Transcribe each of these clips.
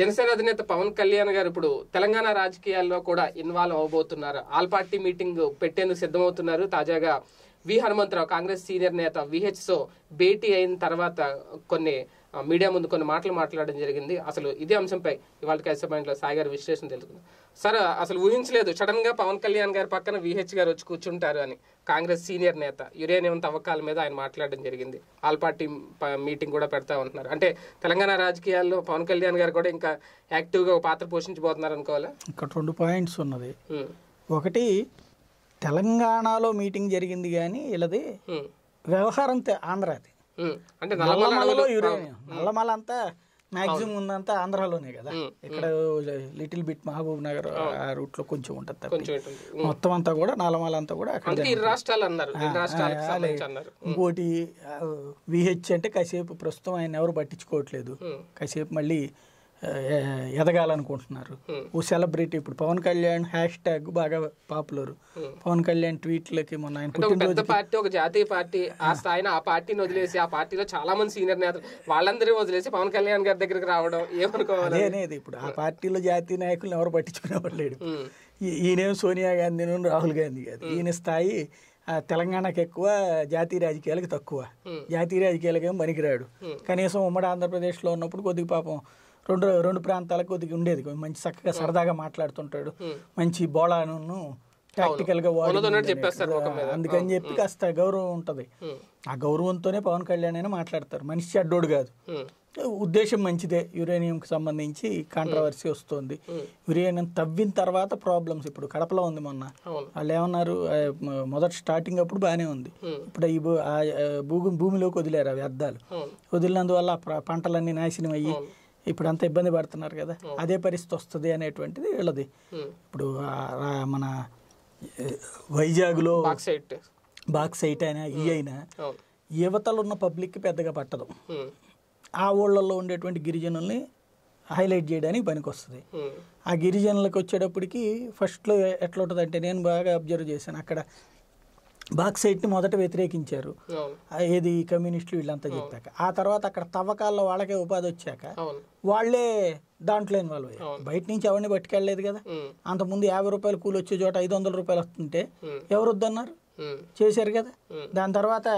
జనసేన అధినేత పవన్ కళ్యాణ్ గారు ఇప్పుడు తెలంగాణ రాజకీయాల్లో కూడా ఇన్వాల్వ్ అవబోతున్నారు. ఆల్ పార్టీ మీటింగ్ పెట్టేందుకు సిద్ధమవుతున్నారు. తాజాగా వి హనుమంతరావు కాంగ్రెస్ సీనియర్ నేత విహెచ్ భేటీ అయిన తర్వాత కొన్ని మీడియా ముందు కొన్ని మాటలు మాట్లాడడం జరిగింది. అసలు ఇదే అంశంపై ఇవాళ కైసపాయింట్లో సాయి గారి విశ్లేషణ తెలుసుకుందాం. సార్ అసలు ఊహించలేదు. సడన్గా పవన్ కళ్యాణ్ గారి పక్కన విహెచ్ గారు వచ్చి కూర్చుంటారు అని కాంగ్రెస్ సీనియర్ నేత యురేనియం తవ్వకాల మీద ఆయన మాట్లాడడం జరిగింది. ఆల్ పార్టీ మీటింగ్ కూడా పెడతా ఉంటున్నారు. అంటే తెలంగాణ రాజకీయాల్లో పవన్ కళ్యాణ్ గారు కూడా ఇంకా యాక్టివ్గా ఒక పాత్ర పోషించబోతున్నారు అనుకోవాలా? ఇక్కడ రెండు పాయింట్స్ ఉన్నది. ఒకటి తెలంగాణలో మీటింగ్ జరిగింది కానీ ఉమ్, వ్యవహారం ఆంధ్రాది. అంటే నల్లమల నల్లమలలో యురేనియం. నల్లమల అంతా మాక్సిమం ఉందంతా ఆంధ్రాలోనే కదా. ఇక్కడ లిటిల్ బిట్ మహబూబ్ నగర్ ఆ రూట్లో కొంచెం ఉంటుంది. మొత్తం అంతా కూడా నల్లమల అంతా కూడా అక్కడ ఇంకోటి విహెచ్ అంటే కాసేపు ప్రస్తుతం ఆయన ఎవరు పట్టించుకోవట్లేదు. కాసేపు మళ్ళీ ఎదగాలనుకుంటున్నారు. ఓ సెలబ్రిటీ ఇప్పుడు పవన్ కళ్యాణ్ హ్యాష్ ట్యాగ్ బాగా పాపులర్. పవన్ కళ్యాణ్ ట్వీట్లకి మొన్న ఆయన పార్టీ ఒక జాతీయ పార్టీ ఆ స్థాయిన ఆ పార్టీని వదిలేసి ఆ పార్టీలో చాలా మంది సీనియర్ నేతలు వాళ్ళందరూ వదిలేసి పవన్ కళ్యాణ్ గారి దగ్గరికి రావడం ఏమనుకోవాలి? అనేది ఇప్పుడు ఆ పార్టీలో జాతీయ నాయకులను ఎవరు పట్టించుకునేవాడు లేడు. ఈయనేం సోనియా గాంధీను రాహుల్ గాంధీ కాదు. ఈయన స్థాయి ఆ, తెలంగాణకి ఎక్కువ జాతీయ రాజకీయాలకు తక్కువ. జాతీయ రాజకీయాలకు పనికిరాడు. కనీసం ఉమ్మడి ఆంధ్రప్రదేశ్లో ఉన్నప్పుడు కొద్దిగా పాపం రెండు రెండు ప్రాంతాలకు కొద్దిగా ఉండేది. మంచి చక్కగా సరదాగా మాట్లాడుతుంటాడు. మంచి బోళాను ప్రాక్టికల్గా. అందుకని చెప్పి కాస్త గౌరవం ఉంటది. ఆ గౌరవంతోనే పవన్ కళ్యాణ్ అయినా మాట్లాడతారు. మనిషి అడ్డోడు కాదు. ఉద్దేశం మంచిదే యురేనియంకి సంబంధించి కాంట్రవర్సీ వస్తుంది. యురేనియం తవ్విన తర్వాత ప్రాబ్లమ్స్ ఇప్పుడు కడపలో ఉంది మొన్న. వాళ్ళు ఏమన్నారు? మొదట స్టార్టింగ్ అప్పుడు బాగానే ఉంది. ఇప్పుడు ఈ భూ- భూమిలోకి వదిలేరు అవి అద్దాలు. వదిలినందువల్ల పంటలన్నీ నాశనం అయ్యి ఇప్పుడు అంత ఇబ్బంది పడుతున్నారు కదా. అదే పరిస్థితి వస్తుంది అనేటువంటిది వీళ్ళది. ఇప్పుడు మన వైజాగ్లో బాక్సైట్. అయినా ఈ అయినా యువతలు ఉన్న పబ్లిక్కి పెద్దగా పట్టదు. ఆ ఊళ్ళల్లో ఉండేటువంటి గిరిజనుల్ని హైలైట్ చేయడానికి పనికొస్తుంది. ఉమ్, ఆ గిరిజనులకు వచ్చేటప్పటికి ఫస్ట్లో ఎట్లా ఉంటుంది అంటే నేను బాగా అబ్జర్వ్ చేశాను అక్కడ బాక్సైట్ని మొదట వ్యతిరేకించారు. ఏది కమ్యూనిస్టులు వీళ్ళంతా చెప్పాక. ఆ తర్వాత అక్కడ తవ్వకాల్లో వాళ్ళకే ఉపాధి వచ్చాక వాళ్ళే దాంట్లో ఇన్వాల్వ్ అయ్యారు. బయట నుంచి ఎవరిని పట్టుకెళ్ళలేదు కదా. అంతకుముందు యాభై రూపాయలు కూలి వచ్చే చోట ఐదు వందల రూపాయలు వస్తుంటే ఎవరు వద్దన్నారు? చేశారు కదా. దాని తర్వాత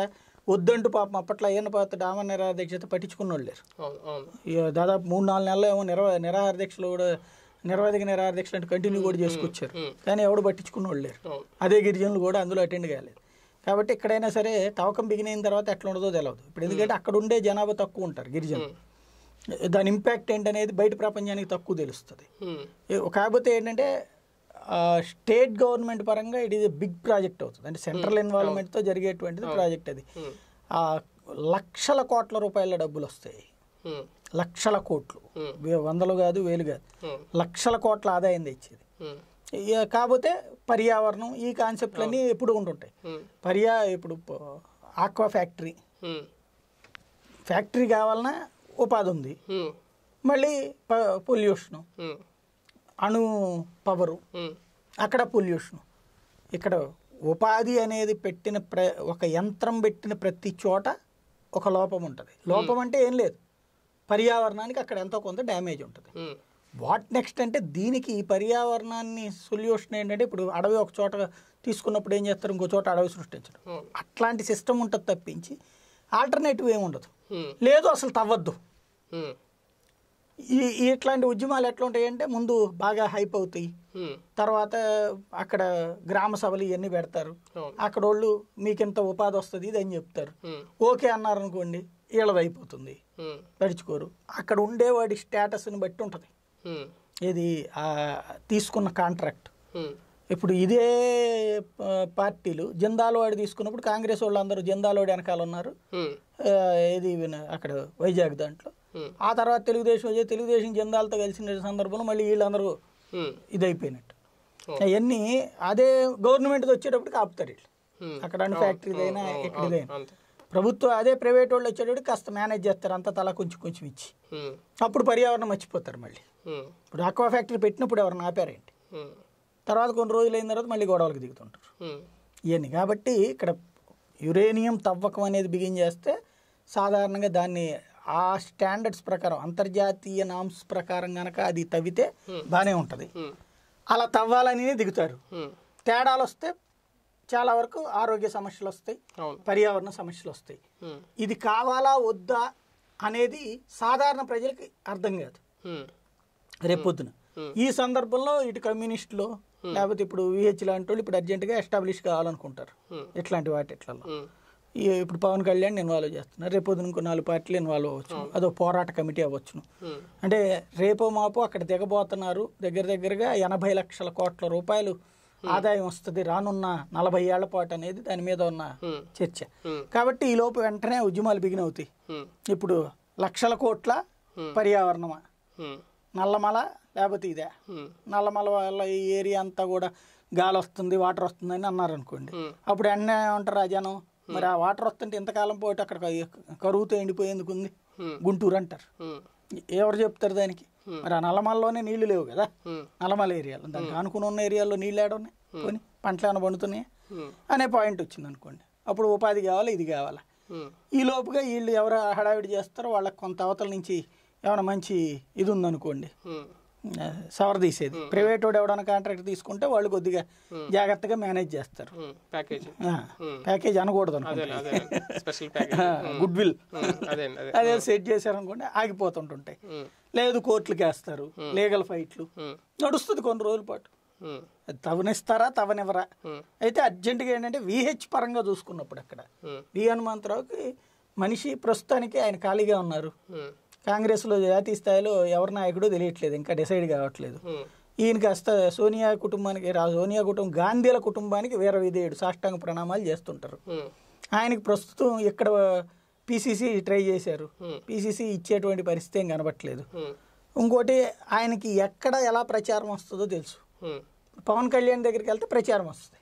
వద్దంటూ పాపం అప్పట్లో అయ్యన్న పాత్ర డామర్ నిరాహార దీక్ష పట్టించుకున్న వాళ్ళు లేరు దాదాపు మూడు నాలుగు నెలలు ఏమో నిరవ నిరాహార దీక్షలు కూడా నిరవధిక నిరాహార దీక్షలు అంటే కంటిన్యూ కూడా చేసుకొచ్చారు. కానీ ఎవడు పట్టించుకున్న వాళ్ళు లేరు అదే గిరిజనులు కూడా అందులో అటెండ్ కాలేదు. కాబట్టి ఎక్కడైనా సరే తవ్వకం బిగిన్ తర్వాత ఎట్లా ఉండదో తెలియదు ఇప్పుడు ఎందుకంటే అక్కడ ఉండే జనాభా తక్కువ ఉంటారు గిరిజనులు. దాని ఇంపాక్ట్ ఏంటనేది బయట ప్రపంచానికి తక్కువ తెలుస్తుంది. కాకపోతే ఏంటంటే స్టేట్ గవర్నమెంట్ పరంగా ఇట్ ఎ బిగ్ ప్రాజెక్ట్ అవుతుంది. అంటే సెంట్రల్ ఇన్వాల్వ్మెంట్తో జరిగేటువంటిది ప్రాజెక్ట్ అది. లక్షల కోట్ల రూపాయల డబ్బులు వస్తాయి. లక్షల కోట్లు. వందలు కాదు వేలు కాదు. లక్షల కోట్ల ఆదాయం తెచ్చేది. కాకపోతే పర్యావరణం ఈ కాన్సెప్ట్లన్నీ ఎప్పుడు ఉంటుంటాయి పర్యా ఇప్పుడు ఆక్వా ఫ్యాక్టరీ. ఫ్యాక్టరీ కావాలన్నా ఉపాధి ఉంది. మళ్ళీ పొల్యూషను. అణు పవరు. అక్కడ పొల్యూషన్. ఇక్కడ ఉపాధి అనేది పెట్టిన ప్ర ఒక యంత్రం పెట్టిన ప్రతి చోట ఒక లోపం ఉంటుంది. లోపం అంటే ఏం లేదు. పర్యావరణానికి అక్కడ ఎంతో కొంత డ్యామేజ్ ఉంటుంది. వాట్ నెక్స్ట్ అంటే దీనికి ఈ పర్యావరణాన్ని సొల్యూషన్ ఏంటంటే ఇప్పుడు అడవి ఒక చోట తీసుకున్నప్పుడు ఏం చేస్తారు? ఇంకో చోట అడవి సృష్టించడం. అట్లాంటి సిస్టమ్ ఉంటుంది తప్పించి ఆల్టర్నేటివ్ ఏమి ఉండదు. లేదు అసలు తవ్వద్దు. ఈ ఇట్లాంటి ఉద్యమాలు ఎట్లా ఉంటాయంటే ముందు బాగా హైప్ అవుతాయి. తర్వాత అక్కడ గ్రామ సభలు ఇవన్నీ పెడతారు. అక్కడ వాళ్ళు మీకు ఇంత ఉపాధి వస్తుంది ఇది అని చెప్తారు. ఓకే అన్నారు అనుకోండి వీళ్ళది అయిపోతుంది. ఉమ్, నడుచుకోరు. అక్కడ ఉండేవాడి స్టేటస్ని బట్టి ఉంటుంది. ఇది ఆ తీసుకున్న కాంట్రాక్ట్ ఉమ్, ఇప్పుడు ఇదే పార్టీలు జందాలవాడి తీసుకున్నప్పుడు కాంగ్రెస్ వాళ్ళు అందరూ జందాలవాడి వెనకాల ఉన్నారు ఇది విన- అక్కడ వైజాగ్ దాంట్లో. ఆ తర్వాత తెలుగుదేశం వచ్చి తెలుగుదేశం జందాలతో కలిసిన సందర్భంలో మళ్ళీ వీళ్ళందరూ ఇదైపోయినట్టు. అవును. అవన్నీ అదే గవర్నమెంట్ వచ్చేటప్పుడు ఆపుతారు వీళ్ళు. అక్కడ అన్ని ఫ్యాక్టరీదైనా అవును, ఎక్కడిదైనా. ప్రభుత్వం అదే ప్రైవేట్ వాళ్ళు వచ్చేటప్పుడు కాస్త మేనేజ్ చేస్తారు అంతా తల కొంచెం కొంచెం ఇచ్చి. అప్పుడు పర్యావరణం మర్చిపోతారు మళ్ళీ. ఇప్పుడు ఆక్వా ఫ్యాక్టరీ పెట్టినప్పుడు ఎవరిని ఆపారేంటి? తర్వాత కొన్ని రోజులు అయిన తర్వాత మళ్ళీ గొడవలకు దిగుతుంటారు. ఇవన్నీ కాబట్టి ఇక్కడ యురేనియం తవ్వకం అనేది బిగిన్ చేస్తే సాధారణంగా దాన్ని ఆ స్టాండర్డ్స్ ప్రకారం అంతర్జాతీయ నామ్స్ ప్రకారం గనక అది తవ్వితే బాగానే ఉంటుంది. అలా తవ్వాలని దిగుతారు. తేడాలు వస్తే చాలా వరకు ఆరోగ్య సమస్యలు వస్తాయి పర్యావరణ సమస్యలు వస్తాయి. ఇది కావాలా వద్దా అనేది సాధారణ ప్రజలకి అర్థం కాదు. రేపొద్దున ఈ సందర్భంలో ఇటు కమ్యూనిస్టులు లేకపోతే ఇప్పుడు విహెచ్ లాంటి వాళ్ళు ఇప్పుడు అర్జెంటుగా ఎస్టాబ్లిష్ కావాలనుకుంటారు. ఇట్లాంటి వాటిట్లలో. ఇప్పుడు పవన్ కళ్యాణ్ ఇన్వాల్వ్ చేస్తున్నారు. రేపొద్దున ఇంకో నాలుగు పార్టీలు ఇన్వాల్వ్ అవ్వచ్చు. అదో పోరాట కమిటీ అవ్వచ్చును అంటే రేపో మాపో అక్కడ దిగబోతున్నారు. దగ్గర దగ్గరగా ఎనభై లక్షల కోట్ల రూపాయలు ఆదాయం వస్తుంది రానున్న నలభై ఏళ్ళ పాటు అనేది దాని మీద ఉన్న చర్చ. కాబట్టి ఈ లోపు వెంటనే ఉద్యమాలు బిగిన్ అవుతాయి. ఉమ్, ఇప్పుడు లక్షల కోట్ల పర్యావరణమా? నల్లమల లేకపోతే ఇదే? నల్లమల వల్ల ఈ ఏరియా అంతా కూడా గాలి వస్తుంది వాటర్ వస్తుంది అని అన్నారు అనుకోండి. అప్పుడు ఎన్నే ఉంటారు ఆ జనం? మరి ఆ వాటర్ వస్తుంటే ఇంతకాలం పోటీ అక్కడ కరువుతో ఎండిపోయేందుకు ఉంది. గుంటూరు అంటారు. ఎవరు చెప్తారు దానికి? మరి ఆ నల్లమలలోనే నీళ్ళు లేవు కదా? నల్లమల ఏరియాలో. దానికి ఆనుకుని ఉన్న ఏరియాలో నీళ్ళు ఏడ ఉన్నాయి? పోనీ పంటలు ఏమైనా పండుతున్నాయా? అనే పాయింట్ వచ్చింది అనుకోండి అప్పుడు ఉపాధి కావాలి? ఇది కావాలి? ఈ లోపుగా వీళ్ళు ఎవరు హడావిడి చేస్తారో వాళ్ళకి కొంత అవతల నుంచి ఏమైనా మంచి ఇది ఉందనుకోండి. ఉమ్, ఆ, సవర తీసేది. ప్రైవేట్ వాడు ఎవడైనా కాంట్రాక్ట్ తీసుకుంటే వాళ్ళు కొద్దిగా జాగ్రత్తగా మేనేజ్ చేస్తారు. ప్యాకేజ్. అనకూడదు గుడ్ విల్ అదే సెట్ చేశారనుకోండి ఆగిపోతుంటుంటాయి. లేదు కోర్టులకు వేస్తారు లీగల్ ఫైట్లు నడుస్తుంది కొన్ని రోజుల పాటు. తవనిస్తారా తవనివ్వరా అయితే అర్జెంటుగా ఏంటంటే విహెచ్ పరంగా చూసుకున్నప్పుడు అక్కడ. డి హనుమంతరావుకి మనిషి ప్రస్తుతానికి ఆయన ఖాళీగా ఉన్నారు. కాంగ్రెస్లో జాతీయ స్థాయిలో ఎవరి నాయకుడో తెలియట్లేదు ఇంకా డిసైడ్ కావట్లేదు. ఈయన కాస్త సోనియా కుటుంబానికి రా సోనియా కుటుంబం గాంధీల కుటుంబానికి వీర విధేయుడు సాష్టాంగ ప్రణామాలు చేస్తుంటారు. ఆయనకి ప్రస్తుతం ఇక్కడ పీసీసీ ట్రై చేశారు. పీసీసీ ఇచ్చేటువంటి పరిస్థితి ఏం కనబట్టలేదు. ఇంకోటి ఆయనకి ఎక్కడ ఎలా ప్రచారం వస్తుందో తెలుసు. పవన్ కళ్యాణ్ దగ్గరికి వెళ్తే ప్రచారం వస్తుంది.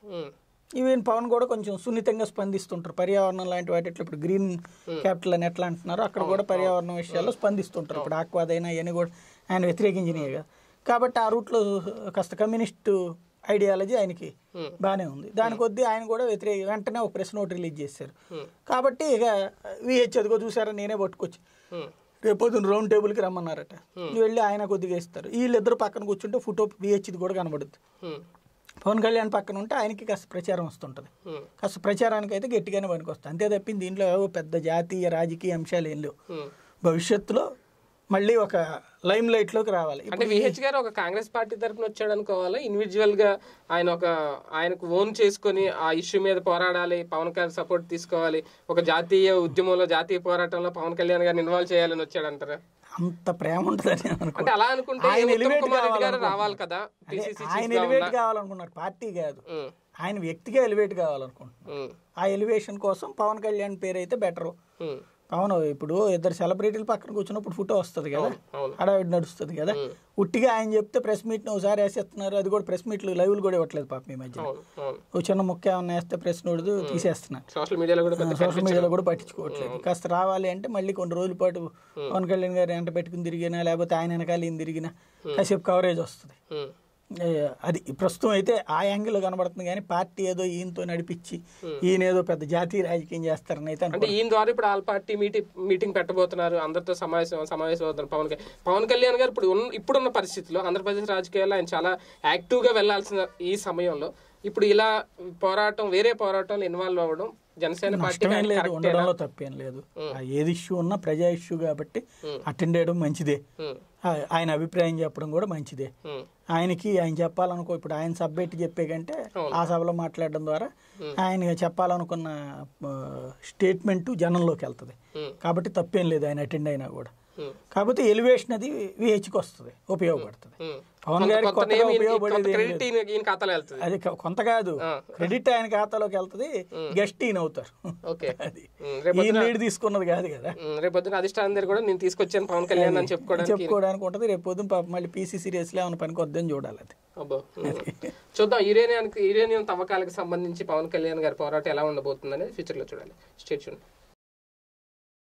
ఈవెన్ పవన్ కూడా కొంచెం సున్నితంగా స్పందిస్తుంటారు. పర్యావరణం లాంటి వాటిట్లో ఇప్పుడు గ్రీన్ క్యాపిటల్ అని ఎట్లా అంటున్నారో అక్కడ కూడా పర్యావరణం విషయాల్లో స్పందిస్తుంటారు. ఇప్పుడు ఆక్వాదైనా అవన్నీ కూడా ఆయన వ్యతిరేకించినాయి కదా కాబట్టి ఆ రూట్లో కాస్త కమ్యూనిస్టు ఐడియాలజీ ఆయనకి Hmm. బాగానే ఉంది. దాని కొద్దీ ఆయన కూడా వ్యతిరేక వెంటనే ఒక ప్రెస్ నోట్ రిలీజ్ చేశారు. Hmm. కాబట్టి ఇక విహెచ్ అదిగో చూసారా నేనే పట్టుకొచ్చి రేపొద్దున రౌండ్ టేబుల్కి రమ్మన్నారట. వెళ్ళి ఆయన కొద్దిగా ఇస్తారు. వీళ్ళిద్దరు పక్కన కూర్చుంటే ఫోటో విహెచ్ది కూడా కనబడుద్ది. పవన్ కళ్యాణ్ పక్కన ఉంటే ఆయనకి కాస్త ప్రచారం వస్తుంటుంది. కాస్త ప్రచారానికి అయితే గట్టిగానే పనికొస్తుంది. అంతే తప్పింది దీంట్లో పెద్ద జాతీయ రాజకీయ అంశాలు ఏం లేవు. భవిష్యత్తులో మళ్ళీ ఒక లైమ్ లైట్లోకి రావాలి. అంటే విహెచ్ గారు ఒక కాంగ్రెస్ పార్టీ తరఫున వచ్చాడు అనుకోవాలా? ఇండివిజువల్గా ఆయన ఒక ఆయనకు ఓన్ చేసుకొని ఆ ఇష్యూ మీద పోరాడాలి పవన్ కళ్యాణ్ సపోర్ట్ తీసుకోవాలి. ఒక జాతీయ ఉద్యమంలో జాతీయ పోరాటంలో పవన్ కళ్యాణ్ గారిని ఇన్వాల్వ్ చేయాలని వచ్చాడు అంటారా అంత ప్రేమ ఉంటుందని అలా అనుకుంటే ఆయన కావాలనుకుంటున్నారు. రావాలి కదా ఆయన ఎలివేట్ కావాలనుకున్నారు. పార్టీ కాదు. ఆయన వ్యక్తిగా ఎలివేట్ కావాలనుకుంటున్నారు. ఆ ఎలివేషన్ కోసం పవన్ కళ్యాణ్ పేరు అయితే బెటరు అవును ఇప్పుడు ఇద్దరు సెలబ్రిటీలు పక్కన కూర్చున్నప్పుడు ఫోటో వస్తుంది కదా. హడావిడి నడుస్తుంది కదా. ఉట్టిగా ఆయన చెప్తే ప్రెస్ మీట్ ఒకసారి వేసేస్తున్నారు అది కూడా ప్రెస్ మీట్లు లైవ్లు కూడా ఇవ్వట్లేదు పాప ఈ మధ్య ఓ చిన్న ముక్క ఏమన్నా వేస్తే ప్రెస్ నోడు తీసేస్తున్నారు. సోషల్ మీడియాలో కూడా పెద్ద సోషల్ మీడియాలో కూడా పట్టించుకోవట్లేదు. కాస్త రావాలి అంటే మళ్ళీ కొన్ని రోజుల పాటు పవన్ కళ్యాణ్ గారు ఎంట పెట్టుకుని తిరిగినా లేకపోతే ఆయన వెనకాల ఈయన తిరిగినా కాసేపు కవరేజ్ వస్తుంది. అది ప్రస్తుతం అయితే ఆ యాంగిల్ కనబడుతుంది కానీ పార్టీ ఏదో ఈయనతో నడిపించి ఈయన ఏదో పెద్ద జాతీయ రాజకీయం చేస్తారని అయితే అంటే ఈయన ద్వారా ఇప్పుడు ఆల్ పార్టీ మీటింగ్ మీటింగ్ పెట్టబోతున్నారు. అందరితో సమావేశం సమావేశం అవుతున్నారు పవన్ కళ్యాణ్ పవన్ కళ్యాణ్ గారు ఇప్పుడు ఉన్న ఇప్పుడున్న పరిస్థితిలో ఆంధ్రప్రదేశ్ రాజకీయాల్లో ఆయన చాలా యాక్టివ్గా వెళ్ళాల్సిన ఈ సమయంలో ఇప్పుడు ఇలా పోరాటం వేరే పోరాటంలో ఇన్వాల్వ్ అవ్వడం జనసేన పార్టీ లేదు ఉండడంలో తప్పేం లేదు. ఆ ఏది ఇష్యూ ఉన్నా ప్రజా ఇష్యూ కాబట్టి అటెండ్ చేయడం మంచిదే. ఆయన అభిప్రాయం చెప్పడం కూడా మంచిదే. ఆయనకి ఆయన చెప్పాలనుకో ఇప్పుడు ఆయన సబ్జెక్ట్ చెప్పే కంటే ఆ సభలో మాట్లాడడం ద్వారా ఆయన చెప్పాలనుకున్న స్టేట్మెంట్ జనంలోకి వెళ్తుంది. కాబట్టి తప్పేం లేదు ఆయన అటెండ్ అయినా కూడా. కాకపోతే ఎలివేషన్ అది విహెచ్కి వస్తుంది ఉపయోగపడుతుంది. పవన్ గారికి కొత్తగా ఉపయోగపడేది అది కొంత కాదు. క్రెడిట్ ఆయన ఖాతాలోకి వెళ్తుంది గెస్ట్ ఈయన అవుతారు. అది. లీడ్ తీసుకున్నది కాదు కదా. రేపు పొద్దున అధిష్టానం దగ్గర కూడా నేను తీసుకొచ్చాను పవన్ కళ్యాణ్ అని చెప్పుకోవడానికి. చెప్పుకోవడానికి ఉంటుంది. రేపు పొద్దున మళ్ళీ పీసీ సీరియస్లో ఏమైనా పనికి వద్దని చూడాలి అది. చూద్దాం. యురేనియానికి యురేనియం తవ్వకాలకు సంబంధించి పవన్ కళ్యాణ్ గారి పోరాటం ఎలా ఉండబోతుందనేది ఫ్యూచర్లో చూడాలి. స్టేట్ చూడండి